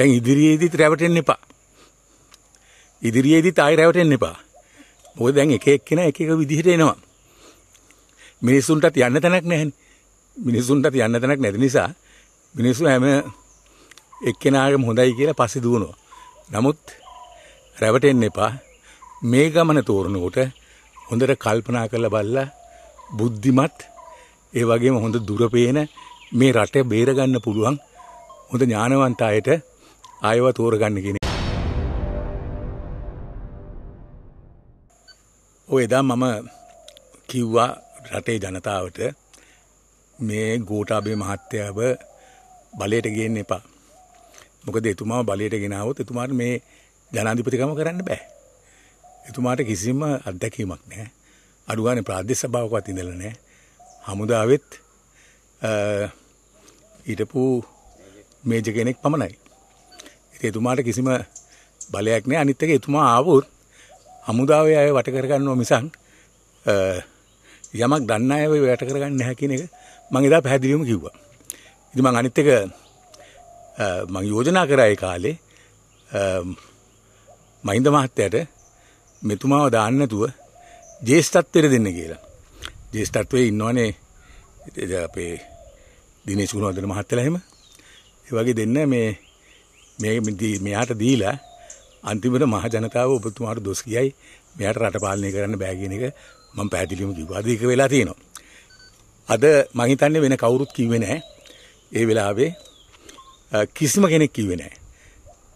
දැන් ඉදිරියේදීත් රැවටෙන්න එපා. ඉදිරියේදීත් ආයෙ රැවටෙන්න එපා. මොකද දැන් එක එක්කෙනා එක එක විදිහට එනවා. මිනිසුන්ටත් යන්න තැනක් නැහැනේ. මිනිසුන්ටත් යන්න තැනක් නැති නිසා මිනිස්සු හැම එක්කෙනාගේම හොඳයි කියලා පස්සේ දුවනවා. නමුත් රැවටෙන්න එපා. මේ ගමන තෝරනකොට හොඳට කල්පනා කරලා බලලා බුද්ධිමත් ඒ වගේම හොඳ දුර පේන මේ රට බේරගන්න පුළුවන් හොඳ ඥානවන්ත අයට ආයව තෝරගන්න කියන ඔය එදා මම කිව්වා රටේ ජනතාවට මේ ගෝඨාභය මහත්තයාව බලයට ගේන්න එපා. මොකද එතුමාව බලයට ගෙනාවොත් එතුමාට මේ ජනාධිපතිකම කරන්න බෑ. එතුමාට කිසිම අත්දැකීමක් නැහැ. අඩු ගානේ ප්‍රාදේශ සභාවකවත් ඉඳලා නැහැ. හමුදාවෙත් හිටපු මේජ කෙනෙක් පමණයි. ඉතින් එතුමාට කිසිම බලයක් නැහැ. අනිත් එක එතුමා ආවොත් හමුදාවේ අය වට කරගන්නවා මිසක් යමක් දන්න අය වට කරගන්න නැහැ කියන එක මම එදා පැහැදිලිවම කිව්වා. ඉතින් මම අනිත් එක මම යෝජනා කරා ඒ කාලේ මහින්ද මහත්තයාට මෙතුමාව දාන්න නැතුව ජේෂ්ඨත්වයට දෙන්න කියලා. ජේෂ්ඨත්වයේ ඉන්නවනේ අපේ දිනේශ් ගුණවර්ධන මහත්තයලා එහෙම. ඒ වගේ දෙන්න මේ මේ මෙයාට දීලා අන්තිමට මහ ජනතාව ඔබතුමාට දොස් කියයි මෙයාට රට පාලනය කරන්න බෑ කියන එක මම පැහැදිලිවම කිව්වා. අද ඒක වෙලා තියෙනවා. අද මං හිතන්නේ වෙන කවුරුත් කිව්වේ නැහැ. ඒ වෙලාවේ කිසිම කෙනෙක් කිව්වේ නැහැ.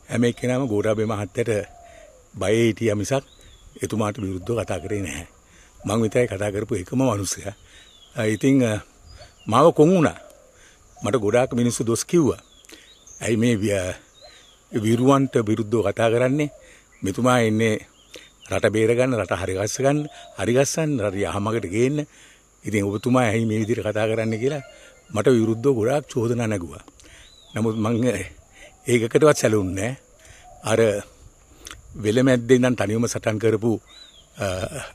හැම එක්කෙනාම ගෝඨාභය මහත්තයට බය හිටියා මිසක් එතුමාට විරුද්ධව කතා කරේ නැහැ. මං විතරයි කතා කරපු එකම මිනිසයා. ඉතින් මාව කොන් වුණා. මට ගොඩාක් මිනිස්සු දොස් කිව්වා. ඇයි මේ විරුවන්ට විරුද්ධව කතා කරන්නේ? මෙතුමා එන්නේ රට බේරගන්න රට හරිගස්ස ගන්න හරිගස්සන්න රට යහමකට ගේන්න. ඉතින් ඔබතුමා ඇයි මේ විදිහට කතා කරන්නේ කියලා මට විරුද්ධව ගොඩාක් චෝදනා නැගුවා. නමුත් මං ඒකකටවත් සැලුන්නේ අර වෙලමැද්දේ ඉඳන් තනියම සටන් කරපු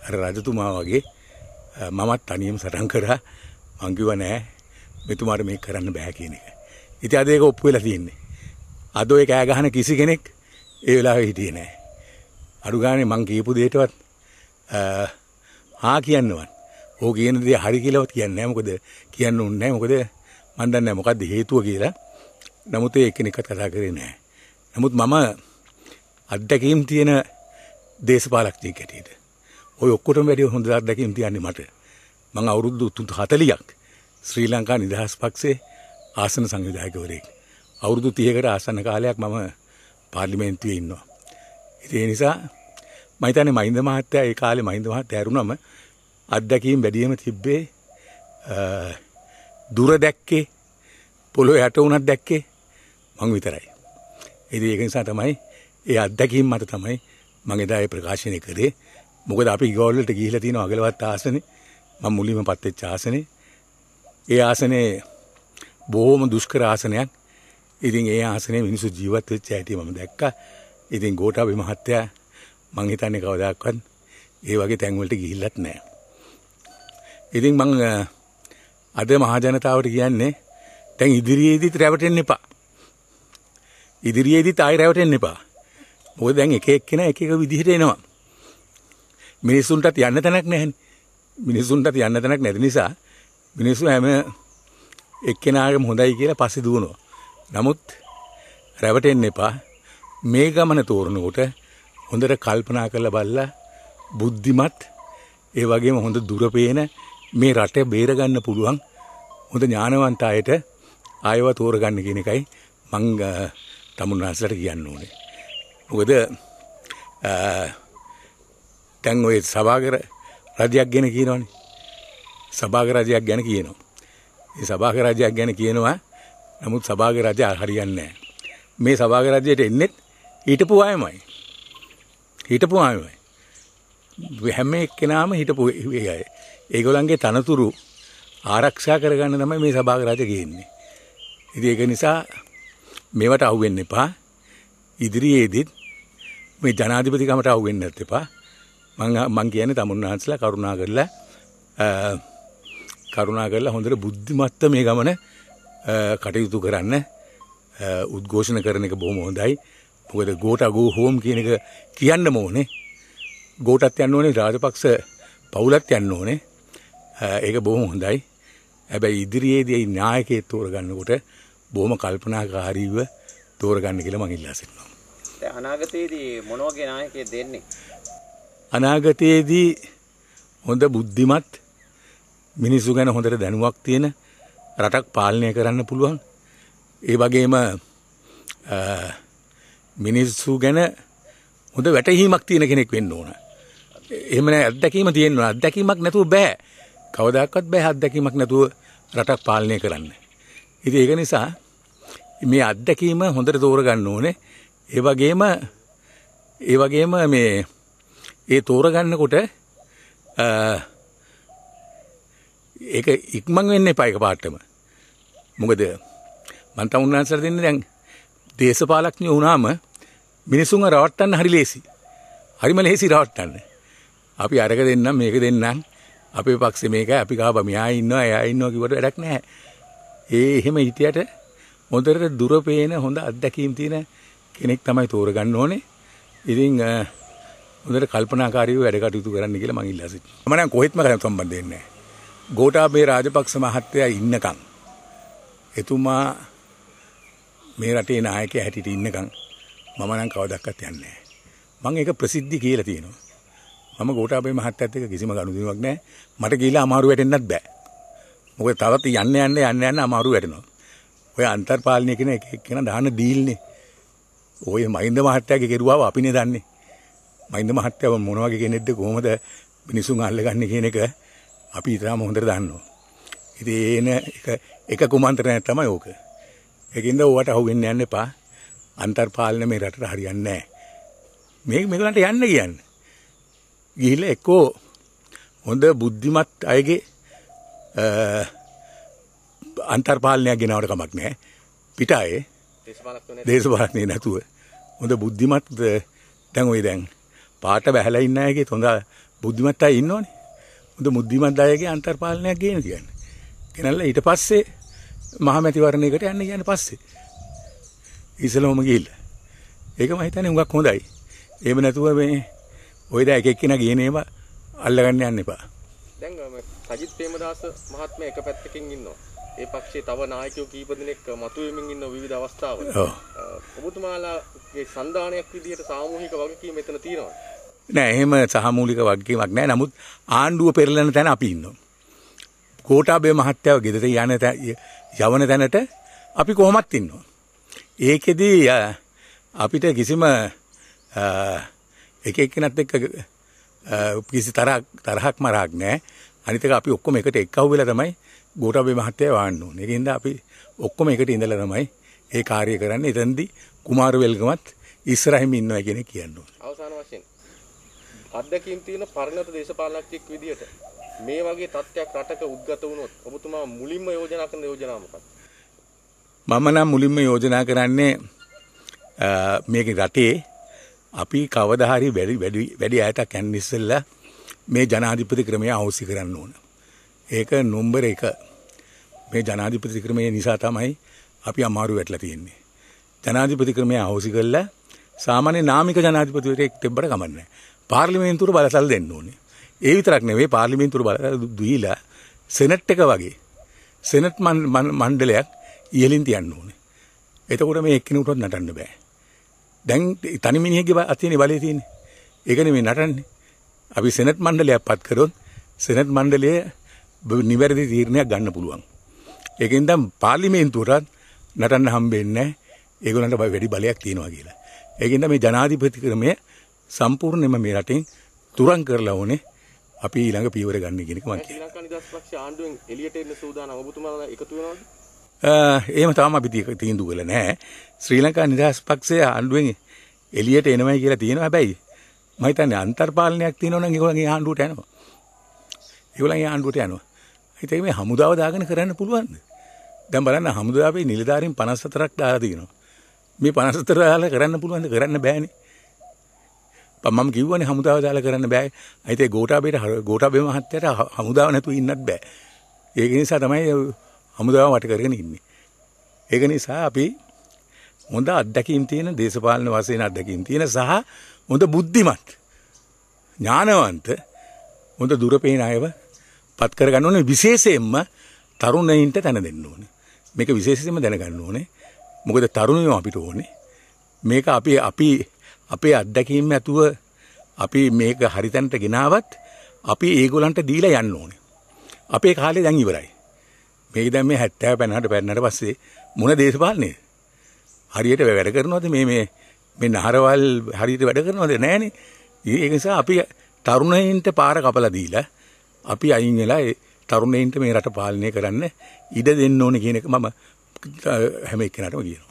අර රජතුමා වගේ මමත් තනියම සටන් කරා මං කිව්වා නෑ මෙතුමාට මේක කරන්න බෑ කියන එක. ඉතින් අද ඒක ඔප්පු වෙලා තියෙන්නේ. අද ඔය කෑ ගහන කිසි කෙනෙක් ඒ වෙලාවේ හිටියේ නෑ. අඩු ගානේ මං කියපු දෙයටවත් හා කියන්නවත්. ඕක කියන දේ හරි කියලාවත් කියන්නේ නෑ. මොකද කියන්න ඕනේ නෑ. මොකද මන් දන්නේ නෑ මොකද්ද හේතුව කියලා. නමුත් ඒ එක්කෙනෙක්වත් කතා කරේ නෑ. නමුත් මම අත්දැකීම් තියෙන දේශපාලකයෙක් හැටියට ඔය ඔක්කොටම වැඩි හොඳ අත්දැකීම් තියන්නේ මට. මම අවුරුදු 40ක් ශ්‍රී ලංකා නිදහස් පක්ෂයේ ආසන සංවිධායකවරයෙක්. අවුරුදු 30කට ආසන්න කාලයක් මම පාර්ලිමේන්තුවේ ඉන්නවා. ඉතින් ඒ නිසා මම හිතන්නේ මහින්ද මහත්තයා ඒ කාලේ මහින්ද මහත්තයා ඇරුණම අත්දැකීම් වැඩිම තිබ්බේ දුර දැක්කේ පොළොව යට උනක් දැක්කේ මං විතරයි. ඉතින් ඒක නිසා තමයි ඒ අත්දැකීම් මත තමයි මම එදා ඒ ප්‍රකාශනය කරේ. මොකද අපි ගෝල් වලට ගිහිලා තියෙන අගලවත් ආසනේ මම මුලින්ම පත් වෙච්ච ආසනේ. ඒ ආසනේ බොහොම දුෂ්කර ආසනයක්. ඉතින් ඒ ආසනේ මිනිස්සු ජීවත් වෙච්ච හැටි මම දැක්කා. ඉතින් ගෝඨාභය මහත්තයා මං හිතන්නේ කවදාකවත් ඒ වගේ තැන් වලට ගිහිල්ලත් නැහැ. ඉතින් මං අද මහ ජනතාවට කියන්නේ දැන් ඉදිරියේදීත් රැවටෙන්න එපා. ඉදිරියේදීත් ආයෙ රැවටෙන්න එපා. මොකද දැන් එක එක්කෙනා එක එක විදිහට එනවා. මිනිසුන්ටත් යන්න තැනක් නැහැනේ. මිනිසුන්ටත් යන්න තැනක් නැති නිසා මිනිස්සු හැම එක්කෙනාගේම හොඳයි කියලා පස්සේ දුවනවා. නමුත් රැවටෙන්න එපා. මේ ගමන තෝරනකොට හොඳට කල්පනා කරලා බලලා බුද්ධිමත් ඒ වගේම හොඳ දුර පේන මේ රට බේරගන්න පුළුවන් හොඳ ඥානවන්ත අයට ආයව තෝරගන්න කියන එකයි මං තමුන්නාසලට කියන්න ඕනේ. මොකද දැන් ඔය සභාගර රජයක් ගැන කියනවනේ. සභාගර රජයක් ගැන කියනවා. ඒ සභාගර රජයක් ගැන කියනවා. නමුත් සභාගර රජය හරියන්නේ නැහැ. මේ සභාගර රජයට එන්නේ හිටපු අයමයි. හිටපු අයමයි. හැම එක්කෙනාම හිටපු අය. ඒගොල්ලන්ගේ තනතුරු ආරක්ෂා කරගන්න තමයි මේ සභාගර රජ ගේන්නේ. ඉතින් ඒක නිසා මේවට අහුවෙන්න එපා. ඉදිරියේදීත් මේ ජනාධිපතිකමට අහුවෙන්න නැත් එපා. මං මං කියන්නේ තමුන්නාන්සලා කරුණා කරලා කරුණා කරලා හොඳට බුද්ධිමත්ව මේ ගමන කටයුතු කරන්න උද්ඝෝෂණ කරන එක බොහොම හොඳයි. මොකද ගෝට ගෝ හෝම් කියන එක කියන්න ඕනේ. ගෝටත් යන්න ඕනේ රාජපක්ෂ පවුලත් යන්න ඕනේ. ඒක බොහොම හොඳයි. හැබැයි ඉදිරියේදී නායකයෙක් තෝරගන්නකොට බොහොම කල්පනාකාරීව තෝරගන්න කියලා මම ඉල්ලා සිටිනවා. දැන් අනාගතයේදී මොන වගේ නායකයෙක් දෙන්නේ? අනාගතයේදී හොඳ බුද්ධිමත් මිනිස්සු ගැන හොඳට දැනුවක් තියෙන රටක් පාලනය කරන්න පුළුවන්. ඒ වගේම මිනිස්සු ගැන හොඳ වැටහීමක් තියෙන කෙනෙක් වෙන්න ඕන. එහෙම නෑ අත්දැකීම තියෙන්න ඕන. අත්දැකීමක් නැතුව බෑ. කවදාකවත් බෑ අත්දැකීමක් නැතුව රටක් පාලනය කරන්න. ඉතින් ඒක නිසා මේ අත්දැකීම හොඳට තෝරගන්න ඕනේ. ඒ වගේම ඒ වගේම මේ ඒ තෝරගන්නකොට ඒක ඉක්මන් වෙන්න එපා එකපාරටම. මොකද මම තම උන්වහන්සේට දෙන්නේ දැන් දේශපාලඥයෝ වුණාම මිනිසුන්ව රවට්ටන්න හරි ලේසි. හරිම ලේසි රවට්ටන්න. අපි අරක දෙන්නම් මේක දෙන්නම් අපේ පක්ෂේ මේකයි අපි කාප මෙහා ඉන්නවා එයා ඉන්නවා කිව්වට වැඩක් නැහැ. ඒ එහෙම හිටියට හොඳට දුර පේන හොඳ අත්දැකීම් තියෙන කෙනෙක් තමයි තෝරගන්න ඕනේ. ඉතින් හොඳට කල්පනාකාරීව වැඩ කටයුතු කරන්න කියලා මම ඉල්ලා සිටිනවා. මම නම් කොහෙත්ම කරන්න සම්බන්ධ වෙන්නේ නැහැ. ගෝඨාභය රාජපක්ෂ මහත්තයා ඉන්නකම් එතුමා මේ රටේ නායකයා හැටියට ඉන්නකම් මම නම් කවදාවත් යන්නේ නැහැ. මම ඒක ප්‍රසිද්ධි කියලා තියෙනවා. මම ගෝඨාභය මහත්තයත් එක්ක කිසිම ගනුදෙනුවක් නැහැ. මට ගිහිල්ලා අමාරු වැටෙන්නත් බෑ. මොකද තවත් යන්න යන්න යන්න යන්න අමාරු වැටෙනවා. ඔය අන්තර්පාලනය කියන එක එක්කෙනා දාන දීල්නේ. ඔය මහින්ද මහත්තයාගේ කෙරුවාව අපිනේ දන්නේ. මහින්ද මහත්තයා මොන වගේ කෙනෙක්ද කොහොමද මිනිසුන් අල්ලගන්නේ කියන එක අපි ඊටම හොඳට දන්නවා. ඉතින් ඒන එක එක කුමන්ත්‍රණයක් තමයි ඕක. ඒකින්ද ඕවට අහුවෙන්න යන්න එපා. අන්තර්පාලන මේ රටට හරියන්නේ නැහැ. මේ මේගොල්ලන්ට යන්න කියන්නේ. ගිහිල්ලා එක්කෝ හොඳ බුද්ධිමත් අයගේ අන්තර්පාලනයක් ගෙනවට කමක් නැහැ. පිටායේ දේශපාලනේ නැතුව හොඳ බුද්ධිමත් දැන් ওই දැන් පාට බැහැලා ඉන්න අයගේ හොඳ බුද්ධිමත් අය ඉන්නෝනේ. හොඳ බුද්ධිමත් අයගේ අන්තර්පාලනයක් ගේන කියන්නේ. ගෙනල්ලා ඊට පස්සේ මහමැතිවරණයකට යන්න කියන්නේ පස්සේ. ඉස්සලම ගිහිල්ලා. ඒක මම හිතන්නේ හුඟක් හොඳයි. එහෙම නැතුව මේ ඔය දැන් එක එක්කිනා ගේන ඒවා අල්ලගන්න යන්න එපා. දැන් සජිත් ප්‍රේමදාස මහත්මයා එක පැත්තකින් ඉන්නවා. ඒ පක්ෂයේ තව නායකයෝ කීප දෙනෙක් මතුවෙමින් ඉන්න විවිධ අවස්ථාවල. ඔබතුමාලාගේ සන්දානයක් විදිහට සාමූහික වගකීම් මෙතන තියෙනවා. නෑ එහෙම සහමූලික වගකීමක් නෑ. නමුත් ආණ්ඩුව පෙරලන තැන අපි ඉන්නවා. කෝටාබේ මහත්තයාව ගෙදර යන යවන තැනට අපි කොහොමත් ඉන්නවා. ඒකෙදී අපිට කිසිම එක එක්කෙනත් එක්ක කිසි තරහක් තරහක් මරහක් නැහැ. අනිත් එක අපි ඔක්කොම එකට එක්කව වෙලා තමයි ගෝඨාභය මහත්තයා වාන්න ඕනේ. ඒකින්ද අපි ඔක්කොම එකට ඉඳලා තමයි ඒ කාර්යය කරන්නේ. එතෙන්දී කුමාර වෙල්ගමත් ඉස්සරහින් ඉන්නවා කියන එක කියන්න ඕනේ. අවසාන වශයෙන් අත්දැකීම් තියෙන පරිණත දේශපාලනඥයෙක් විදියට මේ වගේ තත්ත්වයක් රටක උද්ගත වුණොත් ඔබතුමා මුලින්ම යෝජනා කරන යෝජනාව මොකක්ද? මම නම් මුලින්ම යෝජනා කරන්නේ මේක රටේ අපි කවදා හරි වැඩි වැඩි වැඩි ඈතක් යන්න ඉස්සෙල්ලා මේ ජනාධිපති ක්‍රමය අවශ්‍ය කරන්න ඕන. ඒක නම්බර 1. මේ ජනාධිපති ක්‍රමය නිසා තමයි අපි අමාරු වැටලා තියෙන්නේ. ජනාධිපති ක්‍රමය අවශ්‍ය කළා සාමාන්‍ය නාමික ජනාධිපතිවරයෙක් තිබ්බට කමන්නේ. පාර්ලිමේන්තුවට බලසල් දෙන්න ඕනේ. ඒ විතරක් නෙවෙයි පාර්ලිමේන්තුවට බලසල් දීලා සෙනට් එක වගේ සෙනට් මණ්ඩලයක් ඉහළින් තියන්න ඕනේ. එතකොට මේ එක්කිනෙකුටවත් නටන්න බෑ. දැන් තනි මිනිහෙක්ගේ අතිනේ බලය තියෙන්නේ. ඒක නෙමෙයි නටන්නේ. අපි සෙනට් මණ්ඩලයක් පත් කරොත් සෙනට් මණ්ඩලය නිවැරදි තීරණයක් ගන්න පුළුවන්. ඒකෙන් දැන් පාර්ලිමේන්තුවටත් නටන්න හම්බෙන්නේ නැහැ. ඒගොල්ලන්ට වැඩි බලයක් තියෙනවා කියලා. ඒකෙන් මේ ජනාධිපති ක්‍රමය සම්පූර්ණයෙන්ම මේ රටෙන් තුරන් කරලා ඕනේ. අපි ඊළඟ පියවර ගන්න කියන එක මම කියනවා. ශ්‍රී ලංකා නිදහස් පක්ෂ ආණ්ඩුවෙන් එළියට එන්න සූදානම් ඔබතුමාලා එකතු වෙනවද? එහෙම තාම අපි තීන්දුව කළේ නැහැ. ශ්‍රී ලංකා නිදහස් පක්ෂය ආණ්ඩුවෙන් එළියට එනවයි කියලා තියෙනවා. හැබැයි මම හිතන්නේ අන්තර්පාලනයක් තියෙනවා නම් ඒගොල්ලන්ගේ ආණ්ඩුවට යනවා. ඒගොල්ලන්ගේ ආණ්ඩුවට යනවා. හිතේ මේ හමුදාව දාගෙන කරන්න පුළුවන්ද? දැන් බලන්න හමුදාවේ නිලධාරීන් 54ක් දාලා තියෙනවා. මේ 54 දාලා කරන්න පුළුවන්ද? කරන්න බෑනේ. මම කිව්වනේ හමුදාව දාලා කරන්න බෑ. අයිතේ ගෝඨාබේට ගෝඨාබේ මහත්තයාට හමුදාව නැතුව ඉන්නත් බෑ. ඒක නිසා තමයි හමුදාව වට කරගෙන ඉන්නේ. ඒක නිසා අපි හොඳ අත්දැකීම් තියෙන දේශපාලන වශයෙන් අත්දැකීම් තියෙන සහ හොඳ බුද්ධිමත් ඥානවන්ත හොඳ දුරපේන අයව පත් කරගන්න ඕනේ විශේෂයෙන්ම තරුණයින්ට තැන දෙන්න ඕනේ. මේක විශේෂයෙන්ම දැනගන්න ඕනේ. මොකද තරුණයෝ අපිට ඕනේ. මේක අපි අපි අපේ අත්දැකීම් ඇතුව අපි මේක හරිතැනට ගෙනාවත් අපි ඒගොල්ලන්ට දීලා යන්න ඕනේ. අපේ කාලේ දැන් ඉවරයි. මේක දැන් මේ 70 50ට පැන්නට පස්සේ මොන දේශපාලනයද? හරියට වැඩ කරනවද මේ මේ මේ නහරවල් හරියට වැඩ කරනවද නැහනේ. ඒ නිසා අපි තරුණයින්ට පාර කපලා දීලා අපි අයින් වෙලා ඒ තරුණයින්ට මේ රට පාලනය කරන්න ඉඩ දෙන්න ඕනේ කියන එක මම හැම එක්කෙනාටම කියනවා.